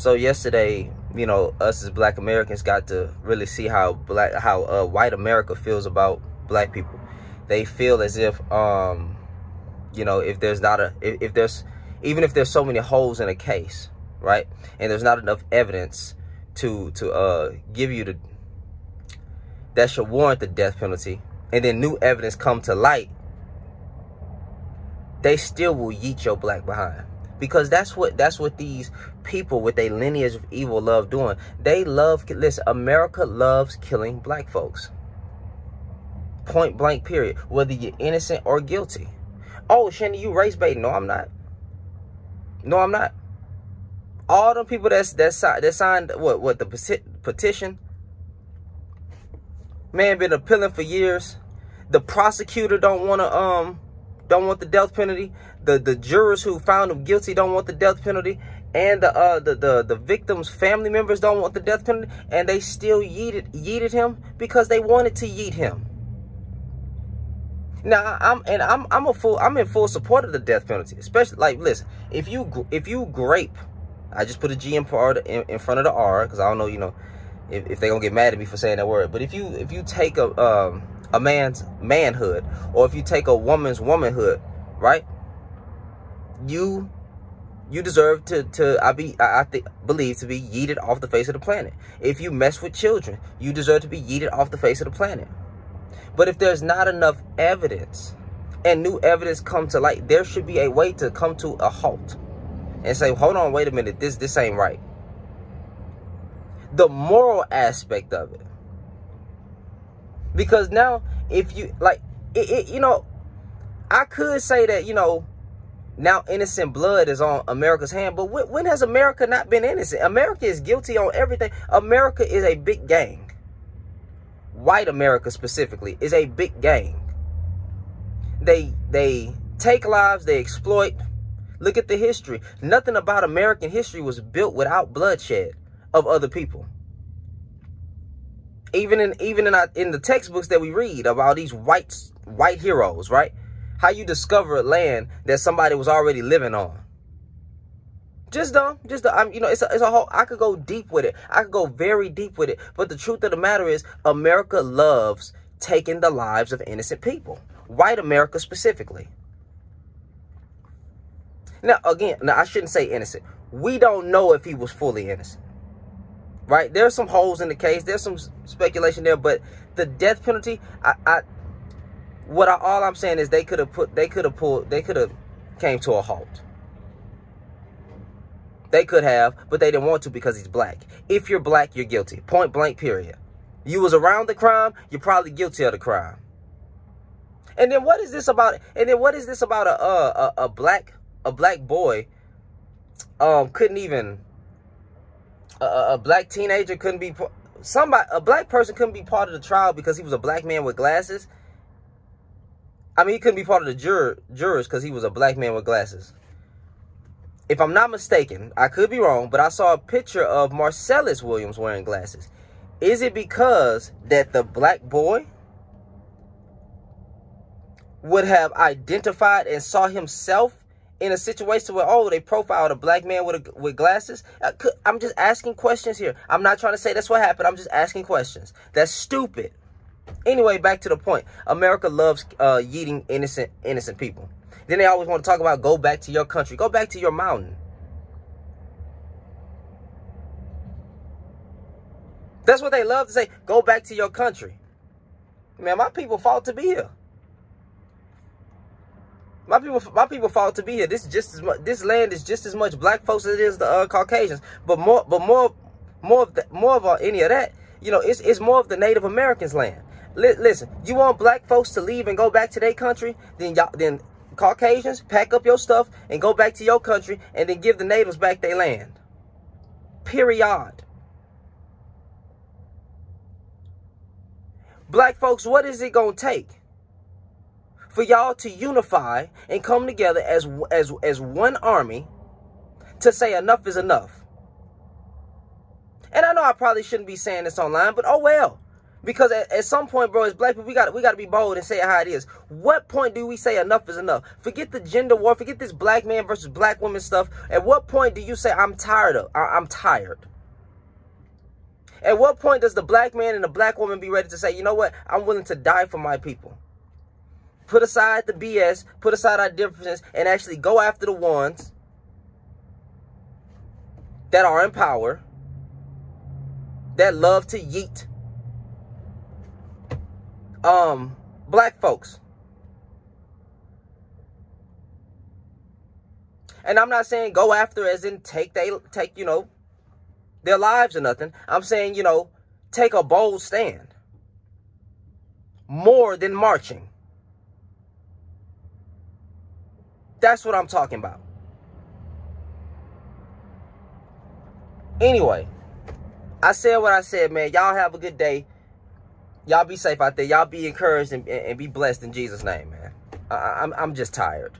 So yesterday, you know, us as Black Americans got to really see how black, how uh, white America feels about Black people. They feel as if, um, you know, if there's not a, if, if there's, even if there's so many holes in a case, right, and there's not enough evidence to to uh give you the that should warrant the death penalty, and then new evidence come to light, they still will yeet your black behind because that's what that's what these people with a lineage of evil love doing. They love listen. America loves killing black folks. Point blank. Period. Whether you're innocent or guilty. Oh, Shandy, you race baiting? No, I'm not. No, I'm not. All them people that's that's that signed what what the petition. Man, been appealing for years. The prosecutor don't want to um don't want the death penalty. The the jurors who found him guilty don't want the death penalty. And the uh the, the, the victim's family members don't want the death penalty. And they still yeeted yeeted him because they wanted to yeet him. Now I'm and I'm I'm a full I'm in full support of the death penalty, especially like listen if you if you grape, I just put a G in part in, in front of the R because I don't know you know if, if they gonna get mad at me for saying that word, but if you if you take a um a man's manhood or if you take a woman's womanhood, right? You you deserve to to I be I, I believe to be yeeted off the face of the planet. If you mess with children, you deserve to be yeeted off the face of the planet. But if there's not enough evidence and new evidence come to light, there should be a way to come to a halt and say, hold on, wait a minute, this this ain't right. The moral aspect of it because now, if you like, it, it, you know, I could say that you know, now innocent blood is on America's hand. But when, when has America not been innocent? America is guilty on everything. America is a big gang. White America specifically is a big gang. They they take lives, they exploit. Look at the history. Nothing about American history was built without bloodshed of other people even in even in our, in the textbooks that we read about these white white heroes, right? How you discover a land that somebody was already living on. Just dumb, just dumb. I'm, you know, it's a, it's a whole. I could go deep with it. I could go very deep with it. But the truth of the matter is, America loves taking the lives of innocent people, white America specifically. Now, again, now I shouldn't say innocent. We don't know if he was fully innocent right? There's some holes in the case. There's some speculation there, but the death penalty, I, I what I, all I'm saying is they could have put, they could have pulled, they could have came to a halt. They could have, but they didn't want to because he's black. If you're black, you're guilty. Point blank, period. You was around the crime, you're probably guilty of the crime. And then what is this about? And then what is this about a a, a black a black boy um couldn't even a, black teenager couldn't be somebody a black person couldn't be part of the trial because he was a black man with glasses. I mean, he couldn't be part of the juror, jurors because he was a black man with glasses. If I'm not mistaken, I could be wrong, but I saw a picture of Marcellus Williams wearing glasses. Is it because that the black boy would have identified and saw himself in a situation where oh they profiled a black man with a, with glasses? Uh, i'm just asking questions here. I'm not trying to say that's what happened. I'm just asking questions. That's stupid. Anyway back to the point. America loves uh yeeting innocent innocent people. Then they always want to talk about go back to your country. Go back to your mountain. That's what they love to say. Go back to your country. Man my people fought to be here my people, my people fought to be here. This just as much. This land is just as much black folks as it is the uh, Caucasians. But more, but more, more of the, more of uh, any of that. You know, it's it's more of the Native Americans' land. L listen, you want black folks to leave and go back to their country? Then y'all, then Caucasians, pack up your stuff and go back to your country, and then give the natives back their land. Period. Black folks, what is it gonna take? For y'all to unify and come together as as as one army to say enough is enough. And I know I probably shouldn't be saying this online, but oh well. Because at, at, some point, bro, as black people, we got we got to be bold and say it how it is. What point do we say enough is enough? Forget the gender war. Forget this black man versus black woman stuff. At what point do you say I'm tired of? I, I'm tired. At what point does the black man and the black woman be ready to say, you know what? I'm willing to die for my people. Put aside the BS, put aside our differences, and actually go after the ones that are in power, that love to yeet um black folks. And I'm not saying go after as in take they take, you know, their lives or nothing. I'm saying, you know, take a bold stand. More than marching. That's what I'm talking about. Anyway, I said what I said, man. Y'all have a good day. Y'all be safe out there. Y'all be encouraged and, and, be blessed in Jesus' name, man. I, I'm, I'm just tired.